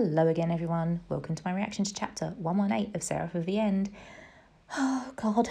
Hello again, everyone. Welcome to my reaction to chapter 118 of Seraph of the End. Oh, God.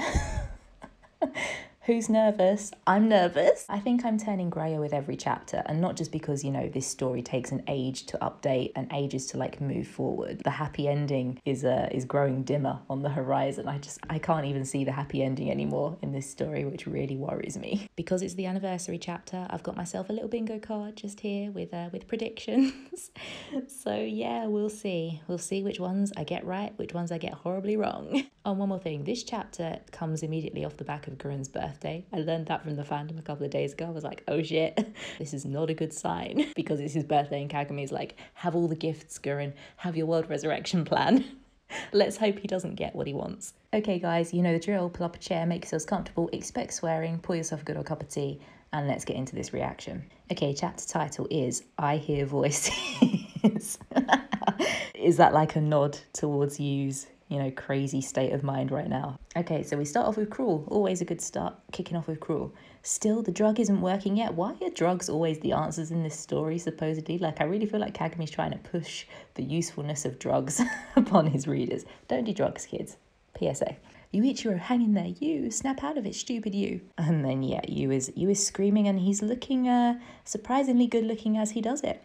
Who's nervous? I'm nervous. I think I'm turning grayer with every chapter, and not just because, you know, this story takes an age to update and ages to like move forward. The happy ending is uh, is growing dimmer on the horizon. I just I can't even see the happy ending anymore in this story, which really worries me. Because it's the anniversary chapter, I've got myself a little bingo card just here with uh, with predictions. so yeah, we'll see. We'll see which ones I get right, which ones I get horribly wrong. Oh, one more thing. This chapter comes immediately off the back of Guren's birthday. I learned that from the fandom a couple of days ago. I was like, oh shit, this is not a good sign because it's his birthday and Kagami's like, have all the gifts, Guren, have your world resurrection plan. Let's hope he doesn't get what he wants. Okay, guys, you know the drill. Pull up a chair, make yourselves comfortable, expect swearing, pour yourself a good old cup of tea, and let's get into this reaction. Okay, chapter title is I Hear Voices. is that like a nod towards Yu's you know, crazy state of mind right now. Okay, so we start off with Cruel. Always a good start, kicking off with Cruel. Still, the drug isn't working yet. Why are drugs always the answers in this story, supposedly? Like, I really feel like Kagami's trying to push the usefulness of drugs upon his readers. Don't do drugs, kids. PSA. You Yuichiro, hang in there, you snap out of it, stupid you. And then yeah, Yu is Yu is screaming, and he's looking uh surprisingly good looking as he does it.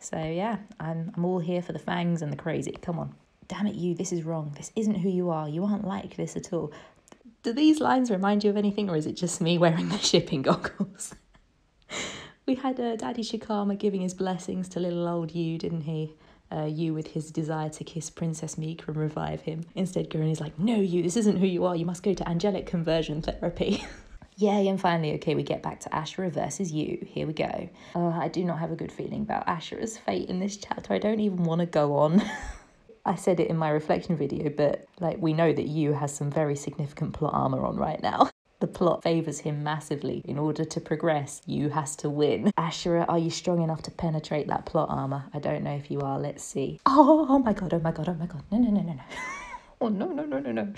So yeah, I'm I'm all here for the fangs and the crazy. Come on damn it, you, this is wrong. This isn't who you are. You aren't like this at all. Do these lines remind you of anything, or is it just me wearing the shipping goggles? we had uh, Daddy Shikama giving his blessings to little old you, didn't he? Uh, you with his desire to kiss Princess Mika and revive him. Instead, Guren is like, no, you, this isn't who you are. You must go to angelic conversion therapy. Yay, and finally, okay, we get back to Ashura versus you. Here we go. Oh, I do not have a good feeling about Ashura's fate in this chapter. I don't even want to go on. I said it in my reflection video, but like we know that Yu has some very significant plot armor on right now. The plot favours him massively. In order to progress, Yu has to win. Ashura, are you strong enough to penetrate that plot armor? I don't know if you are. Let's see. Oh, oh my god, oh my god, oh my god. No, no, no, no, no. Oh, no, no, no, no, no.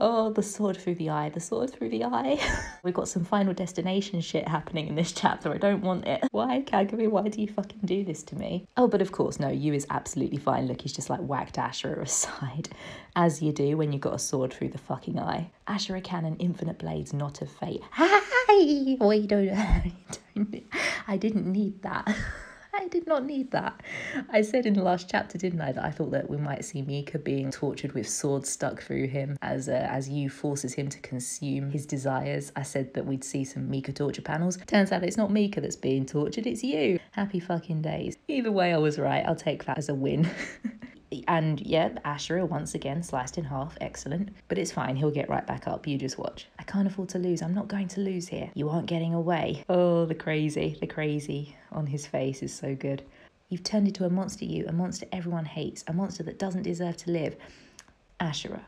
Oh, the sword through the eye, the sword through the eye. We've got some final destination shit happening in this chapter. I don't want it. Why, Kagami? Why do you fucking do this to me? Oh, but of course, no, you is absolutely fine. Look, he's just like whacked Ashura aside, as you do when you've got a sword through the fucking eye. Ashura cannon, infinite blades, not of fate. Hi! Wait, don't. I didn't need that. I did not need that. I said in the last chapter, didn't I, that I thought that we might see Mika being tortured with swords stuck through him as uh, as Yu forces him to consume his desires. I said that we'd see some Mika torture panels. Turns out it's not Mika that's being tortured, it's you. Happy fucking days. Either way, I was right. I'll take that as a win. And yeah, Ashura once again sliced in half. Excellent. But it's fine. He'll get right back up. You just watch. I can't afford to lose. I'm not going to lose here. You aren't getting away. Oh, the crazy. The crazy on his face is so good. You've turned into a monster, you. A monster everyone hates. A monster that doesn't deserve to live. Ashura.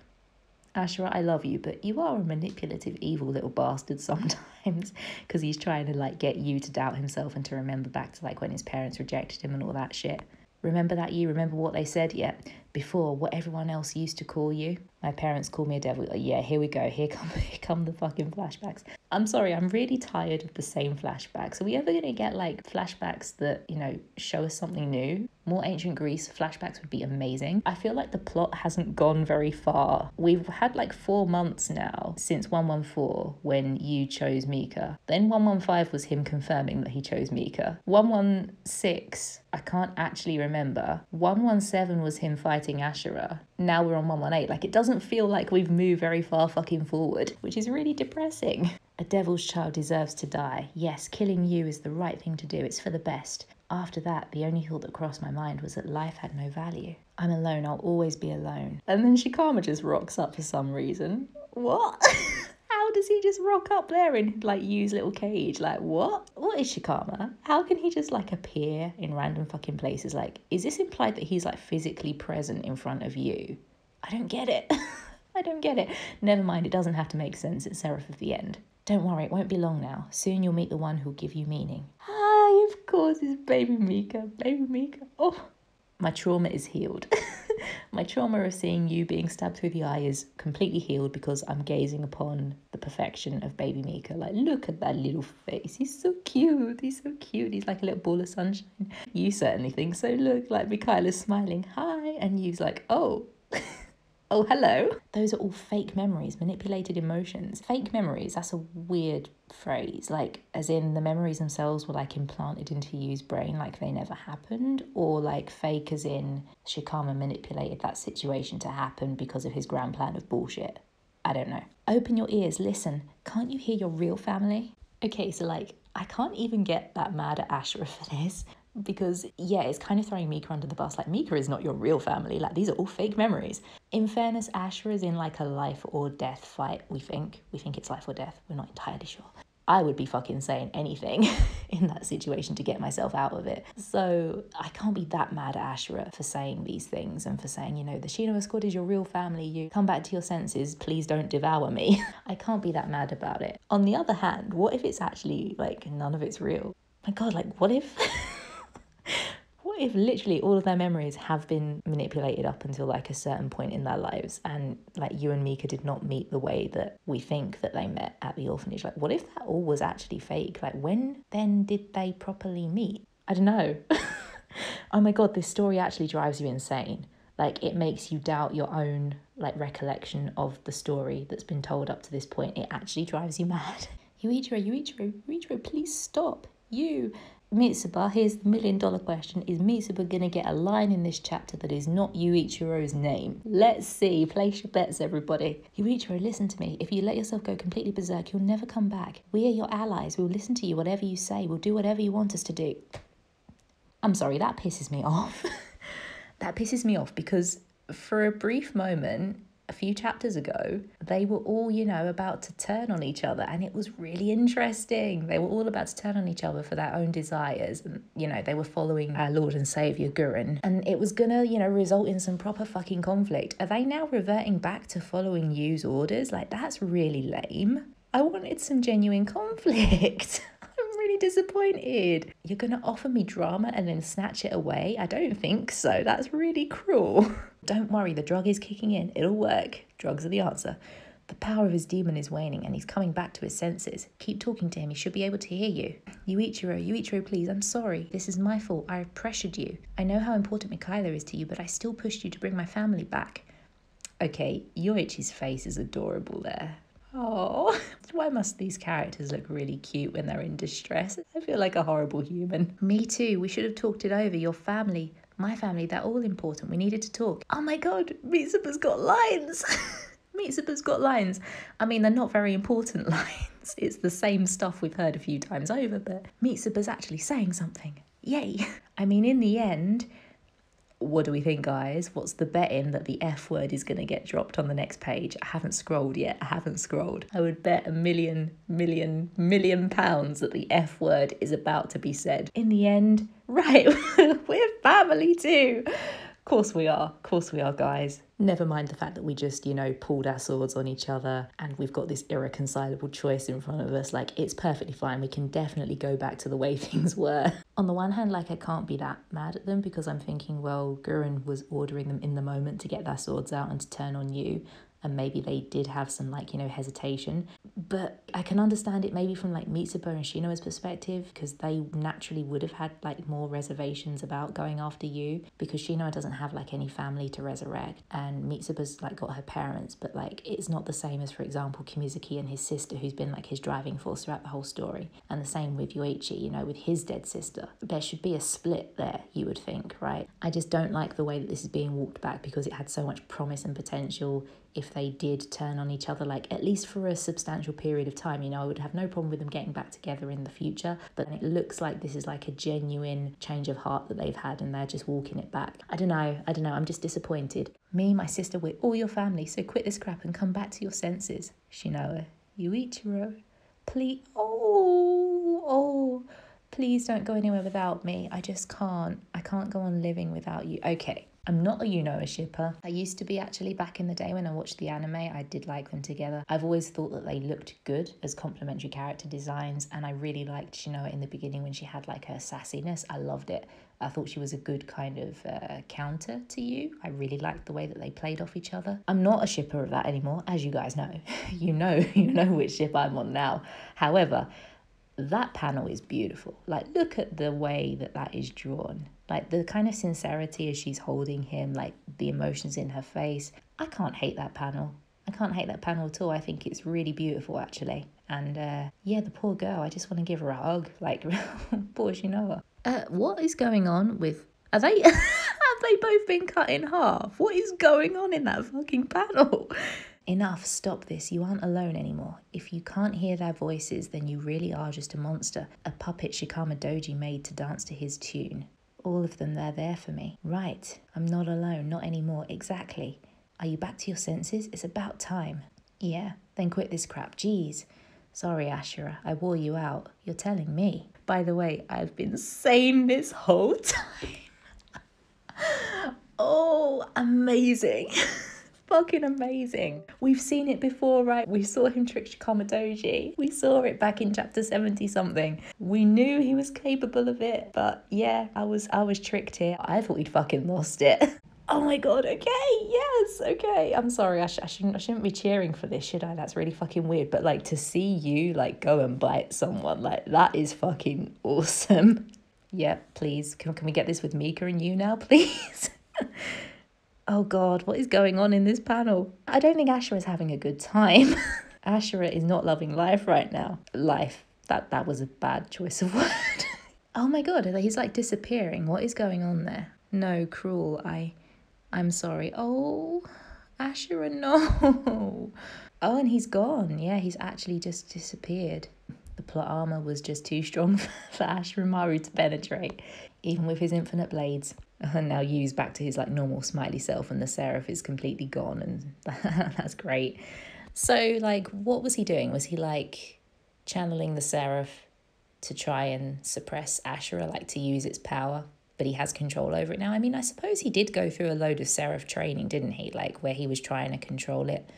Ashura, I love you, but you are a manipulative, evil little bastard sometimes because he's trying to like get you to doubt himself and to remember back to like when his parents rejected him and all that shit. Remember that you remember what they said? Yeah. Before, what everyone else used to call you. My parents call me a devil. Yeah, here we go. Here come, here come the fucking flashbacks. I'm sorry, I'm really tired of the same flashbacks. Are we ever going to get like flashbacks that, you know, show us something new? More ancient Greece flashbacks would be amazing. I feel like the plot hasn't gone very far. We've had like four months now since 114 when you chose Mika. Then 115 was him confirming that he chose Mika. 116, I can't actually remember. 117 was him fighting Ashura. Now we're on 118. Like it doesn't feel like we've moved very far fucking forward, which is really depressing. A devil's child deserves to die. Yes, killing you is the right thing to do. It's for the best. After that, the only thought that crossed my mind was that life had no value. I'm alone, I'll always be alone. And then Shikama just rocks up for some reason. What? Does he just rock up there in like Yu's little cage? Like what? What is Shikama? How can he just like appear in random fucking places? Like, is this implied that he's like physically present in front of you? I don't get it. I don't get it. Never mind, it doesn't have to make sense. It's Seraph of the end. Don't worry, it won't be long now. Soon you'll meet the one who'll give you meaning. Hi, of course, it's baby Mika. Baby Mika. Oh, My trauma is healed. my trauma of seeing you being stabbed through the eye is completely healed because I'm gazing upon the perfection of baby Mika. Like, look at that little face. He's so cute. He's so cute. He's like a little ball of sunshine. You certainly think so. Look, like Michaela's smiling. Hi. And Yu's like, oh. Oh, hello. Those are all fake memories, manipulated emotions. Fake memories, that's a weird phrase. Like, as in the memories themselves were like implanted into Yu's brain, like they never happened, or like fake, as in Shikama manipulated that situation to happen because of his grand plan of bullshit. I don't know. Open your ears, listen. Can't you hear your real family? Okay, so like, I can't even get that mad at Ashura for this because yeah it's kind of throwing mika under the bus like mika is not your real family like these are all fake memories in fairness ashura is in like a life or death fight we think we think it's life or death we're not entirely sure I would be fucking saying anything in that situation to get myself out of it. So I can't be that mad at Ashura for saying these things and for saying, you know, the Shinoa squad is your real family. You come back to your senses. Please don't devour me. I can't be that mad about it. On the other hand, what if it's actually like none of it's real? My God, like what if? what if literally all of their memories have been manipulated up until like a certain point in their lives and like Yu and Mika did not meet the way that we think that they met at the orphanage? Like, what if that all was actually fake? Like, when then did they properly meet? I don't know. oh my god, this story actually drives you insane. Like, it makes you doubt your own like recollection of the story that's been told up to this point. It actually drives you mad. Yuichiro, Yuichiro, Yuichiro, please stop. You, Mitsuba, here's the million dollar question Is Mitsuba gonna get a line in this chapter that is not Yuichiro's name? Let's see. Place your bets, everybody. Yuichiro, listen to me. If you let yourself go completely berserk, you'll never come back. We are your allies. We'll listen to you, whatever you say. We'll do whatever you want us to do. I'm sorry, that pisses me off. that pisses me off because for a brief moment, a few chapters ago, they were all, you know, about to turn on each other. And it was really interesting. They were all about to turn on each other for their own desires. And, you know, they were following our Lord and Savior Guren. And it was gonna, you know, result in some proper fucking conflict. Are they now reverting back to following Yu's orders? Like, that's really lame. I wanted some genuine conflict. Disappointed. You're going to offer me drama and then snatch it away? I don't think so. That's really cruel. Don't worry, the drug is kicking in. It'll work. Drugs are the answer. The power of his demon is waning and he's coming back to his senses. Keep talking to him, he should be able to hear you. Yuichiro, Yuichiro, please, I'm sorry. This is my fault. I pressured you. I know how important Mikaela is to you, but I still pushed you to bring my family back. Okay, Yoichi's face is adorable there. Oh, why must these characters look really cute when they're in distress? I feel like a horrible human. Me too. We should have talked it over. Your family my family, they're all important. We needed to talk. Oh my god, Mitsuba's got lines. Mitsuba's got lines. I mean, they're not very important lines. It's the same stuff we've heard a few times over, but Mitsuba's actually saying something. Yay. I mean, in the end, what do we think, guys? What's the bet in that the F word is going to get dropped on the next page? I haven't scrolled yet. I haven't scrolled. I would bet a million, million, million pounds that the F word is about to be said. In the end, right, we're family too. Of course we are. Of course we are, guys. Never mind the fact that we just, you know, pulled our swords on each other and we've got this irreconcilable choice in front of us. Like, it's perfectly fine. We can definitely go back to the way things were. on the one hand, like, I can't be that mad at them because I'm thinking, well, Guren was ordering them in the moment to get their swords out and to turn on you and maybe they did have some like you know hesitation. But i can understand it maybe from like mitsuba and shinoa's perspective because they naturally would have had like more reservations about going after you because shinoa doesn't have like any family to resurrect and mitsuba's like got her parents but like it's not the same as for example kimizuki and his sister who's been like his driving force throughout the whole story. And the same with yoichi you know with his dead sister. There should be a split there you would think right? I just don't like the way that this is being walked back because it had so much promise and potential if they did turn on each other, like at least for a substantial period of time. You know, I would have no problem with them getting back together in the future. But it looks like this is like a genuine change of heart that they've had and they're just walking it back. I don't know. I don't know. I'm just disappointed. Me, my sister, we're all your family, so quit this crap and come back to your senses. Shinoa, Yuichiro, please. Oh, oh. Please don't go anywhere without me. I just can't. I can't go on living without you. Okay. I'm not a Yunoa shipper. I used to be actually back in the day when I watched the anime. I did like them together. I've always thought that they looked good as complementary character designs, and I really liked Shinoa in the beginning when she had like her sassiness. I loved it. I thought she was a good kind of uh, counter to you. I really liked the way that they played off each other. I'm not a shipper of that anymore, as you guys know. you know, you know which ship I'm on now. However, that panel is beautiful. Like, look at the way that that is drawn. Like, the kind of sincerity as she's holding him, like the emotions in her face. I can't hate that panel. I can't hate that panel at all. I think it's really beautiful, actually. And uh, yeah, the poor girl, I just want to give her a hug. Like, poor Shinoa. Uh, what is going on with. Are they. have they both been cut in half? What is going on in that fucking panel? Enough, stop this. You aren't alone anymore. If you can't hear their voices, then you really are just a monster, a puppet Shikama Doji made to dance to his tune. All of them, they're there for me. Right, I'm not alone, not anymore, exactly. Are you back to your senses? It's about time. Yeah, then quit this crap, jeez. Sorry, Ashura, I wore you out. You're telling me. By the way, I've been sane this whole time. oh, amazing. fucking amazing. We've seen it before, right? We saw him trick Shikama Doji. We saw it back in chapter 70 something. We knew he was capable of it, but yeah, I was I was tricked here. I thought he'd fucking lost it. Oh my god, okay, yes, okay. I'm sorry, I, sh- I, shouldn't I shouldn't be cheering for this, should I? That's really fucking weird. But like to see you like go and bite someone, like that is fucking awesome. yeah, please. Can, can we get this with Mika and you now, please? oh God, what is going on in this panel? I don't think Ashura is having a good time. Ashura is not loving life right now. Life. That that was a bad choice of word. oh my God, he's like disappearing. What is going on there? No, cruel. I, I'm sorry. Oh, Ashura, no. Oh, and he's gone. Yeah, he's actually just disappeared. The plot armor was just too strong for Ashura to penetrate, even with his infinite blades and now Yu's back to his like normal smiley self and the seraph is completely gone and that's great. So like what was he doing? Was he like channeling the seraph to try and suppress ashura like to use its power but he has control over it now? I mean i suppose he did go through a load of seraph training didn't he? Like where he was trying to control it.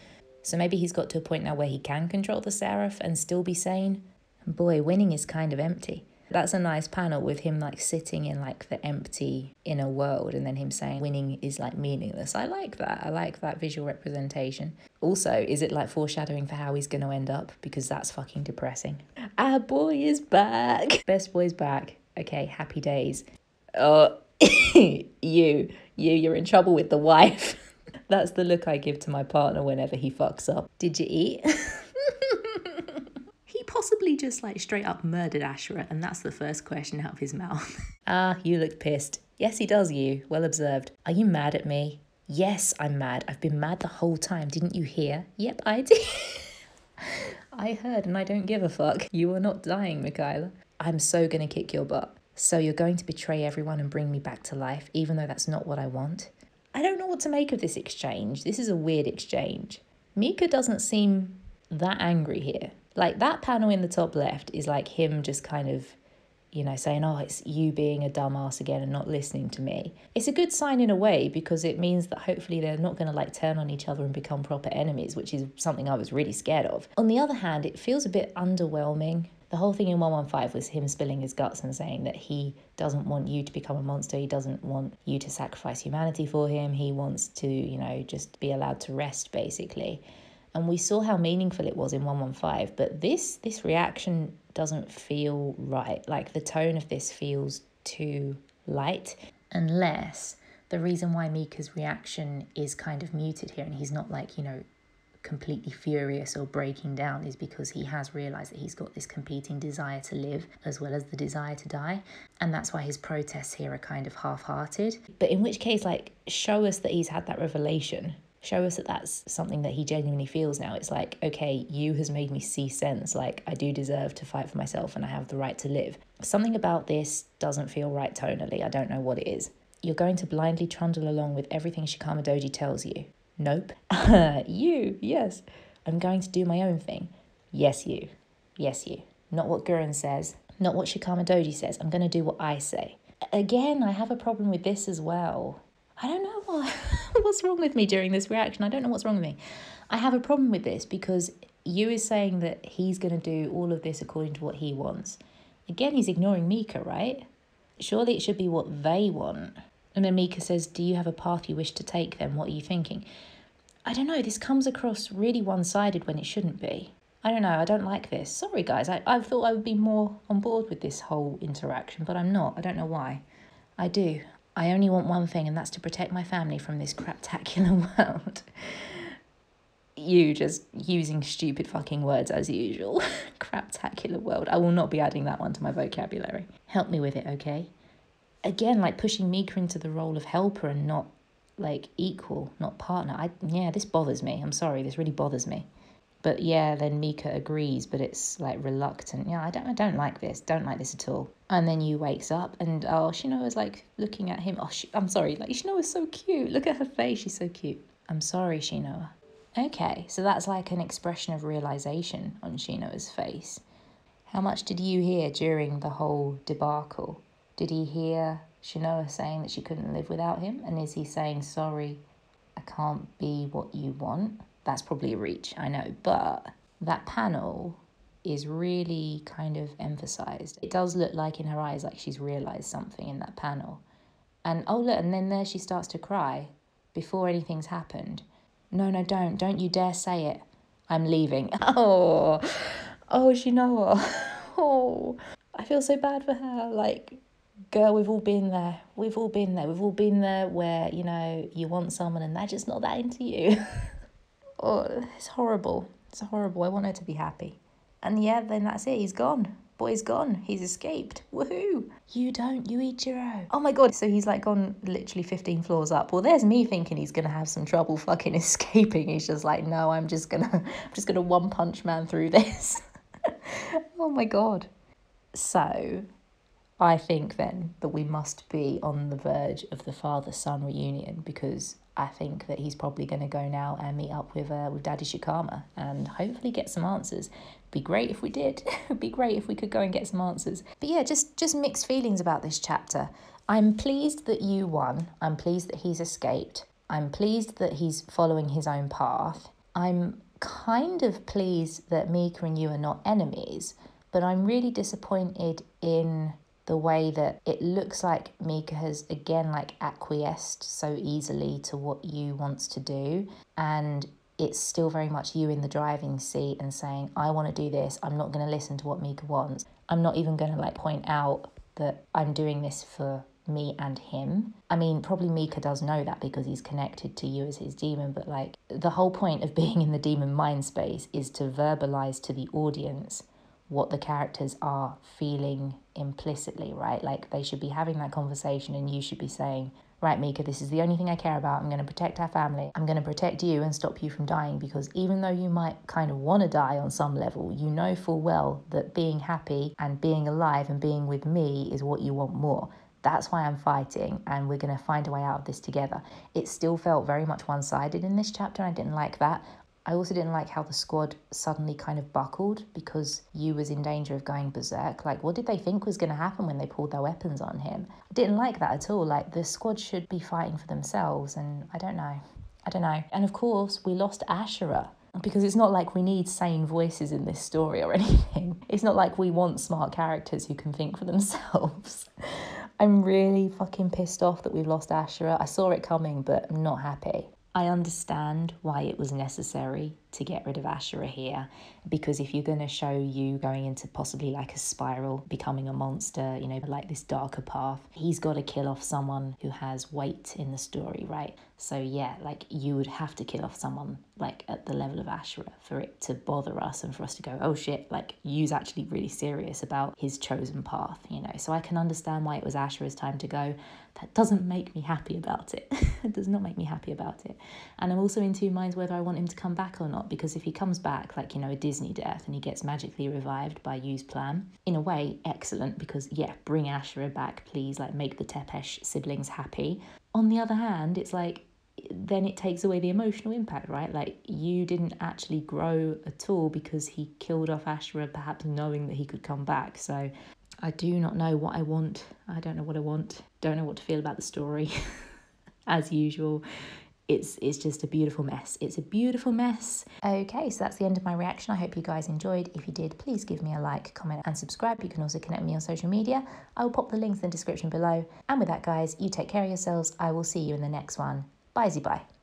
So maybe he's got to a point now where he can control the seraph and still be sane. Boy winning is kind of empty that's a nice panel with him like sitting in like the empty inner world and then him saying winning is like meaningless. I like that. I like that visual representation. Also, is it like foreshadowing for how he's going to end up? Because that's fucking depressing. Our boy is back. Best boy's back. Okay, happy days. Oh, you, you, you're in trouble with the wife. That's the look I give to my partner whenever he fucks up. Did you eat? just like straight up murdered Ashura? And that's the first question out of his mouth. ah, you look pissed. Yes, he does, you. Well observed. Are you mad at me? Yes, I'm mad. I've been mad the whole time. Didn't you hear? Yep, I did. I heard and I don't give a fuck. You are not dying, Mikaela. I'm so gonna kick your butt. So you're going to betray everyone and bring me back to life, even though that's not what I want? I don't know what to make of this exchange. This is a weird exchange. Mika doesn't seem that angry here. Like that panel in the top left is like him just kind of, you know, saying, oh, it's you being a dumbass again and not listening to me. It's a good sign in a way because it means that hopefully they're not going to like turn on each other and become proper enemies, which is something I was really scared of. On the other hand, it feels a bit underwhelming. The whole thing in 115 was him spilling his guts and saying that he doesn't want you to become a monster. He doesn't want you to sacrifice humanity for him. He wants to, you know, just be allowed to rest, basically and we saw how meaningful it was in 115 but this this reaction doesn't feel right. Like the tone of this feels too light unless the reason why Mika's reaction is kind of muted here and he's not like you know completely furious or breaking down is because he has realized that he's got this competing desire to live as well as the desire to die. And that's why his protests here are kind of half-hearted. But in which case like show us that he's had that revelation show us that that's something that he genuinely feels now. It's like, okay, Yu has made me see sense. Like, I do deserve to fight for myself and I have the right to live. Something about this doesn't feel right tonally. I don't know what it is. You're going to blindly trundle along with everything Shikama Doji tells you. Nope. you, yes. I'm going to do my own thing. Yes, you. Yes, you. Not what Guren says. not what Shikama Doji says. I'm going to do what I say. Again, I have a problem with this as well. I don't know what, what's wrong with me during this reaction. I don't know what's wrong with me. I have a problem with this because Yu is saying that he's going to do all of this according to what he wants. Again, he's ignoring Mika, right? Surely it should be what they want. And then Mika says, Do you have a path you wish to take then? What are you thinking? I don't know, this comes across really one sided when it shouldn't be. I don't know, I don't like this. Sorry, guys, I, I thought I would be more on board with this whole interaction, but I'm not. I don't know why. I do. I only want one thing, and that's to protect my family from this craptacular world. you just using stupid fucking words as usual. craptacular world. I will not be adding that one to my vocabulary. Help me with it, okay? Again, like pushing Mika into the role of helper and not like equal, not partner. I yeah, this bothers me. I'm sorry, this really bothers me. But yeah, then Mika agrees, but it's like reluctant. Yeah, I don't I don't like this. Don't like this at all. And then Yu wakes up and oh, Shinoa's like looking at him. Oh, she, I'm sorry. Like Shinoa's so cute. Look at her face. She's so cute. I'm sorry, Shinoa. Okay, so that's like an expression of realization on Shinoa's face. How much did you hear during the whole debacle? Did he hear Shinoa saying that she couldn't live without him? And is he saying, sorry, I can't be what you want? That's probably a reach, I know. But that panel is really kind of emphasized. It does look like in her eyes like she's realized something in that panel. And oh, look, and then there she starts to cry before anything's happened. No, no, don't. Don't you dare say it. I'm leaving. Oh, oh, she Shinoa. Oh, I feel so bad for her. Like, girl, we've all been there. We've all been there. We've all been there where, you know, you want someone and they're just not that into you. oh, it's horrible. It's horrible. I want her to be happy. And yeah, then that's it. He's gone. Boy's gone. He's escaped. Woohoo. You don't. Yuichiro. Oh my god. So he's like gone literally 15 floors up. Well, there's me thinking he's to have some trouble fucking escaping. He's just like, no, I'm just to, I'm just to one punch man through this. oh my god. So I think then that we must be on the verge of the father son reunion because I think that he's probably going to go now and meet up with uh, with Daddy Shikama and hopefully get some answers. Be great if we did. be great if we could go and get some answers. But yeah, just just mixed feelings about this chapter. I'm pleased that you won. I'm pleased that he's escaped. I'm pleased that he's following his own path. I'm kind of pleased that Mika and you are not enemies, but I'm really disappointed in the way that it looks like Mika has again like acquiesced so easily to what Yu wants to do. And it's still very much you in the driving seat and saying I want to do this. I'm not going to listen to what Mika wants. I'm not even going to like point out that I'm doing this for me and him. I mean, probably Mika does know that because he's connected to you as his demon, but like the whole point of being in the demon mind space is to verbalize to the audience what the characters are feeling implicitly, right? Like they should be having that conversation and you should be saying, right, Mika, this is the only thing I care about. I'm going to protect our family. I'm going to protect you and stop you from dying because even though you might kind of want to die on some level, you know full well that being happy and being alive and being with me is what you want more. That's why I'm fighting, and we're going to find a way out of this together. It still felt very much one sided in this chapter, and I didn't like that. I also didn't like how the squad suddenly kind of buckled because Yu was in danger of going berserk. Like, what did they think was going to happen when they pulled their weapons on him? I didn't like that at all. Like, the squad should be fighting for themselves, and I don't know. I don't know. And of course, we lost Ashura because it's not like we need sane voices in this story or anything. It's not like we want smart characters who can think for themselves. I'm really fucking pissed off that we've lost Ashura. I saw it coming, but I'm not happy. I understand why it was necessary to get rid of Ashura here because if you're going to show you going into possibly like a spiral, becoming a monster, you know, like this darker path, he's got to kill off someone who has weight in the story, right? So yeah, like you would have to kill off someone like at the level of Ashura for it to bother us and for us to go, oh shit, like Yu's actually really serious about his chosen path, you know. So I can understand why it was Ashura's time to go. That doesn't make me happy about it. it does not make me happy about it. And I'm also in two minds whether I want him to come back or not, because if he comes back like, you know, a Disney death and he gets magically revived by Yu's plan, in a way, excellent, because yeah, bring Ashura back, please, like make the Tepesh siblings happy. On the other hand, it's like then it takes away the emotional impact, right? Like you didn't actually grow at all because he killed off Ashura, perhaps knowing that he could come back. So I do not know what I want. I don't know what I want. Don't know what to feel about the story. As usual, it's it's just a beautiful mess. It's a beautiful mess. Okay, so that's the end of my reaction. I hope you guys enjoyed. If you did, please give me a like, comment, and subscribe. You can also connect me on social media. I will pop the links in the description below. And with that, guys, you take care of yourselves. I will see you in the next one. Bye, bye.